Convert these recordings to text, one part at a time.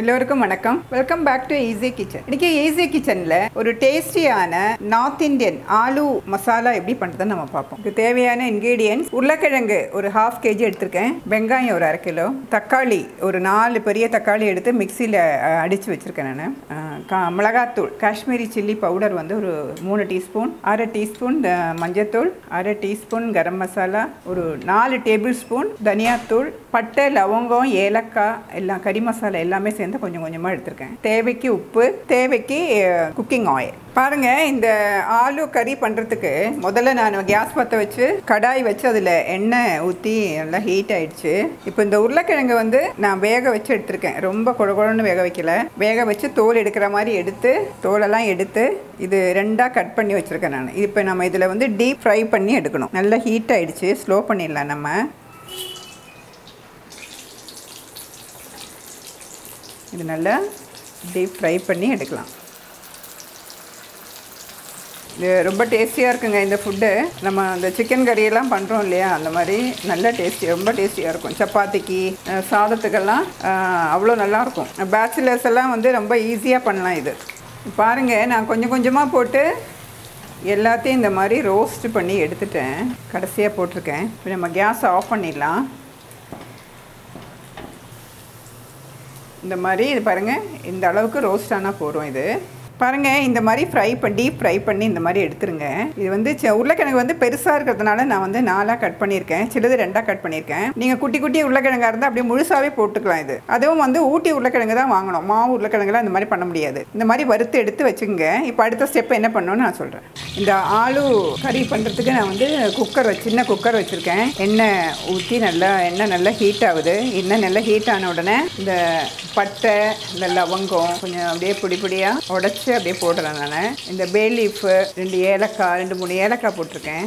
எல்லோருக்கும் வணக்கம். Welcome back to Easy Kitchen இன்னைக்கு ஈஸி கிச்சனில் ஒரு டேஸ்டியான நார்த் இந்தியன் ஆலு மசாலா எப்படி பண்ணுறதுன்னு நம்ம பார்ப்போம். இதுக்கு தேவையான இன்க்ரீடியன்ஸ் உருளைக்கிழங்கு ஒரு ஹாஃப் கேஜி எடுத்திருக்கேன். வெங்காயம் ஒரு அரை கிலோ. தக்காளி ஒரு நாலு பெரிய தக்காளி எடுத்து மிக்சியில் அடித்து வச்சுருக்கேன் நான். கா மிளகாத்தூள் காஷ்மீரி சில்லி பவுடர் வந்து ஒரு மூணு டீஸ்பூன் அரை டீஸ்பூன் மஞ்சத்தூள் அரை டீஸ்பூன் கரம் மசாலா ஒரு நாலு டேபிள் ஸ்பூன் தனியாத்தூள் பட்டை லவங்கம் ஏலக்காய் எல்லாம் கறி மசாலா எல்லாமே சேர்ந்து கொஞ்சம் கொஞ்சமாக எடுத்திருக்கேன். தேவைக்கு உப்பு தேவைக்கு குக்கிங் ஆயில் பாருங்க இந்த ஆலு கறி பண்ணுறதுக்கு முதல்ல நான் கேஸ் பற்ற வச்சு கடாய் வச்சு அதில் எண்ணெய் ஊற்றி நல்லா ஹீட் ஆயிடுச்சு. இப்போ இந்த உருளைக்கிழங்கு வந்து நான் வேக வச்சு எடுத்திருக்கேன். ரொம்ப குழகுழன்னு வேக வைக்கல. வேக வச்சு தோல் எடுக்கிற மாதிரி எடுத்து தோலெல்லாம் எடுத்து இது ரெண்டாக கட் பண்ணி வச்சுருக்கேன் நான். இப்போ நம்ம இதில் வந்து டீப் ஃப்ரை பண்ணி எடுக்கணும். நல்லா ஹீட் ஆயிடுச்சு. ஸ்லோ பண்ணிடலாம் நம்ம. இது நல்லா டீப் ஃப்ரை பண்ணி எடுக்கலாம். இது ரொம்ப டேஸ்டியாக இருக்குங்க இந்த ஃபுட்டு நம்ம அந்த சிக்கன் கறியெல்லாம் பண்ணுறோம் இல்லையா? அந்த மாதிரி நல்ல டேஸ்டி ரொம்ப டேஸ்டியாக இருக்கும். சப்பாத்திக்கு சாதத்துக்கெல்லாம் அவ்வளோ நல்லாயிருக்கும். பேச்சுலர்ஸ் எல்லாம் வந்து ரொம்ப ஈஸியாக பண்ணலாம் இது. பாருங்கள் நான் கொஞ்சம் கொஞ்சமாக போட்டு எல்லாத்தையும் இந்த மாதிரி ரோஸ்ட் பண்ணி எடுத்துட்டேன். கடைசியாக போட்டிருக்கேன். இப்போ நம்ம கேஸை ஆஃப் பண்ணிடலாம். இந்த மாதிரி இது பாருங்கள் இந்த அளவுக்கு ரோஸ்ட் ஆனால் போகிறோம் இது. பாருங்கள் இந்த மாதிரி ஃப்ரை பண்ணி டீப் ஃப்ரை பண்ணி இந்த மாதிரி எடுத்துருங்க. இது வந்து உருளைக்கிழங்கு வந்து பெருசாக இருக்கிறதுனால நான் வந்து நாலாக கட் பண்ணியிருக்கேன். சிலது ரெண்டாக கட் பண்ணியிருக்கேன். நீங்கள் குட்டி குட்டி உருளைக்கிழங்காக இருந்தால் அப்படியே முழுசாகவே போட்டுக்கலாம் இது. அதுவும் வந்து ஊட்டி உருளைக்கிழங்கு தான் வாங்கணும். மாவு உருளைக்கிழங்குலாம் இந்த மாதிரி பண்ண முடியாது. இந்த மாதிரி வறுத்து எடுத்து வச்சுங்க இப்போ அடுத்த ஸ்டெப் என்ன பண்ணணும்னு நான் சொல்கிறேன் இந்த ஆலு கறி பண்ணுறதுக்கு நான் வந்து குக்கர் வச்சு சின்ன குக்கர் வச்சுருக்கேன். எண்ணெய் ஊற்றி நல்லா எண்ணெய் நல்லா ஹீட் ஆகுது. எண்ணெய் நல்லா ஹீட் ஆன உடனே இந்த பட்டை இந்த லவங்கம் கொஞ்சம் அப்படியே பொடி பொடியாக உடச்சி அப்படியே போடுறேன் நான். இந்த பே லீஃபு ரெண்டு ஏலக்காய் ரெண்டு மூணு ஏலக்காய் போட்டிருக்கேன்.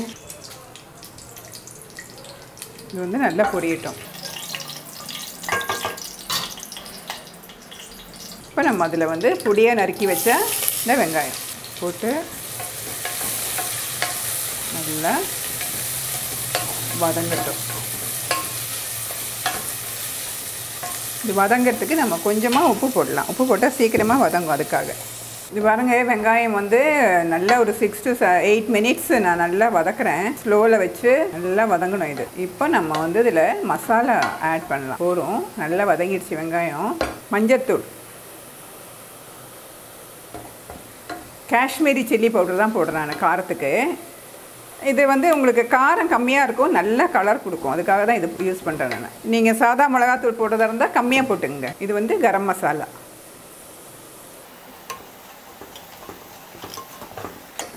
இது வந்து நல்லா பொரியட்டும். இப்போ நம்ம அதில் வந்து பொடியாக நறுக்கி வச்ச இந்த வெங்காயம் போட்டு நல்லா வதங்கட்டும். இது வதங்கிறதுக்கு நம்ம கொஞ்சமாக உப்பு போடலாம். உப்பு போட்டால் சீக்கிரமாக வதங்கும் அதுக்காக. இது பாருங்க வெங்காயம் வந்து நல்லா ஒரு சிக்ஸ் டு எயிட் மினிட்ஸ் நான் நல்லா வதக்குறேன். ஸ்லோவில் வச்சு நல்லா வதங்கணும் இது. இப்போ நம்ம வந்து இதில் மசாலா ஆட் பண்ணலாம். போதும். நல்லா வதங்கிடுச்சு வெங்காயம். மஞ்சத்தூள். காஷ்மீரி சில்லி பவுடர் தான் போடுறேன் நான் காரத்துக்கு. இது வந்து உங்களுக்கு காரம் கம்மியாக இருக்கும். நல்ல கலர் கொடுக்கும். அதுக்காக தான் இது யூஸ் பண்ணுறேன் நான். நீங்கள் சாதா மிளகாத்தூள் போடுறதா இருந்தால் கம்மியாக போட்டுங்க இது வந்து கரம் மசாலா.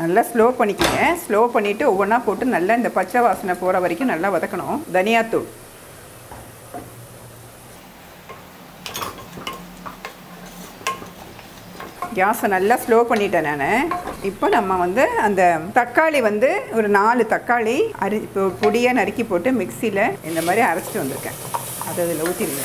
நல்லா ஸ்லோ பண்ணிக்கங்க. ஸ்லோ பண்ணிவிட்டு ஒவ்வொன்றா போட்டு நல்லா இந்த பச்சை வாசனை போகிற வரைக்கும் நல்லா வதக்கணும். தனியாத்தூள். கேஸை நல்லா ஸ்லோ பண்ணிட்டேன் நான். இப்போ நம்ம வந்து அந்த தக்காளி வந்து ஒரு நாலு தக்காளி அரி இப்போ பொடியாக நறுக்கி போட்டு மிக்சியில் இந்த மாதிரி அரைச்சிட்டு வந்திருக்கேன். அதை அதில் ஊற்றிடுங்க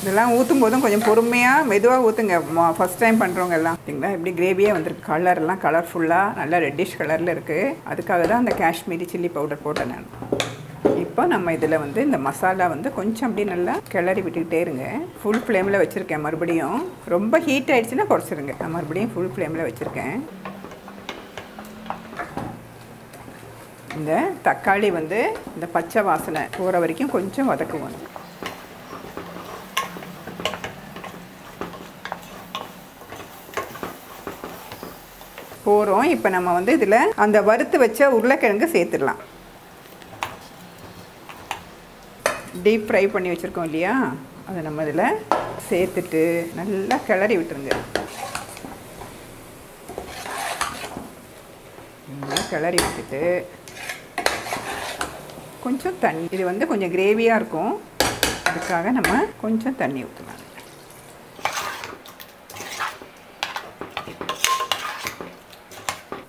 இதெல்லாம் ஊற்றும் போதும் கொஞ்சம் பொறுமையாக மெதுவாக ஊற்றுங்க ஃபஸ்ட் டைம் பண்ணுறவங்க எல்லாம். பார்த்தீங்களா இப்படி கிரேவியே வந்திருக்கு. கலர்லாம் கலர்ஃபுல்லாக நல்லா ரெட்டிஷ் கலரில் இருக்குது அதுக்காக தான் அந்த காஷ்மீரி சில்லி பவுடர் போட்டேன் நான். இப்போ நம்ம இதில் வந்து இந்த மசாலா வந்து கொஞ்சம் அப்படியே நல்லா கிளறி விட்டுக்கிட்டே இருங்க. ஃபுல் ஃப்ளேமில் வச்சுருக்கேன் மறுபடியும். ரொம்ப ஹீட் ஆகிடுச்சுன்னா குறைச்சிருங்க. நான் மறுபடியும் ஃபுல் ஃப்ளேமில் வச்சுருக்கேன். இந்த தக்காளி வந்து இந்த பச்சை வாசனை போகிற வரைக்கும் கொஞ்சம் வதக்குவோம். போகிறோம் இப்போ நம்ம வந்து இதில் அந்த வறுத்து வச்ச உருளைக்கிழங்கு சேர்த்துடலாம். டீப் ஃப்ரை பண்ணி வச்சுருக்கோம் இல்லையா? அதை நம்ம இதில் சேர்த்துட்டு நல்லா கிளறி விட்டுருங்க. நல்லா கிளறி விட்டுட்டு கொஞ்சம் தண்ணி இது வந்து கொஞ்சம் கிரேவியாக இருக்கும். அதுக்காக நம்ம கொஞ்சம் தண்ணி ஊற்றலாம்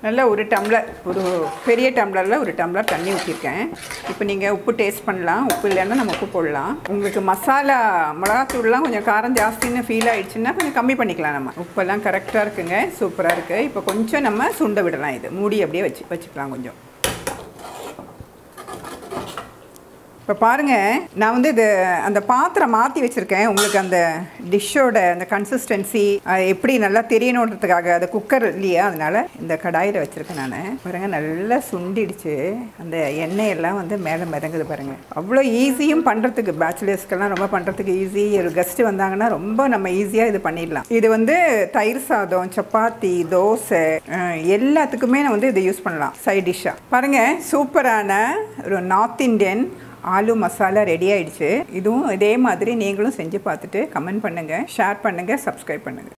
நல்லா ஒரு டம்ளர் ஒரு பெரிய டம்ளரில் ஒரு டம்ளர் தண்ணி ஊற்றிருக்கேன் இப்போ நீங்கள் உப்பு டேஸ்ட் பண்ணலாம். உப்பு இல்லைன்னா நம்ம உப்பு போடலாம். உங்களுக்கு மசாலா மிளகாத்தூள்லாம் கொஞ்சம் காரம் ஜாஸ்தின்னு ஃபீல் ஆயிடுச்சுன்னா கொஞ்சம் கம்மி பண்ணிக்கலாம் நம்ம. உப்பெல்லாம் கரெக்டாக இருக்குங்க. சூப்பராக இருக்குது இப்போ கொஞ்சம் நம்ம சுண்ட விடலாம் இது. மூடி அப்படியே வச்சு வச்சுக்கலாம் கொஞ்சம். இப்போ பாருங்கள் நான் வந்து இது அந்த பாத்திரம் மாற்றி வச்சுருக்கேன். உங்களுக்கு அந்த டிஷ்ஷோட அந்த கன்சிஸ்டன்சி எப்படி நல்லா தெரியணுன்றதுக்காக. அது குக்கர் இல்லையா? அதனால் இந்த கடாயில் வச்சுருக்கேன் நான். பாருங்கள் நல்லா சுண்டிடுச்சு. அந்த எண்ணெய் எல்லாம் வந்து மேலே மிதங்குது பாருங்கள் அவ்வளோ ஈஸியும் பண்ணுறதுக்கு பேச்சுலர்ஸ்க்கெல்லாம் ரொம்ப பண்ணுறதுக்கு ஈஸி ஒரு கெஸ்ட்டு வந்தாங்கன்னா ரொம்ப நம்ம ஈஸியாக இது பண்ணிடலாம். இது வந்து தயிர் சாதம் சப்பாத்தி தோசை எல்லாத்துக்குமே நான் வந்து இதை யூஸ் பண்ணலாம். சைட் டிஷ்ஷாக பாருங்கள் சூப்பரான ஒரு North Indian aloo masala ready ஆயிடுச்சு. இதுவும் இதே மாதிரி நீங்களும் செஞ்சு பார்த்துட்டு கமெண்ட் பண்ணுங்கள் ஷேர் பண்ணுங்கள் சப்ஸ்கிரைப் பண்ணுங்கள்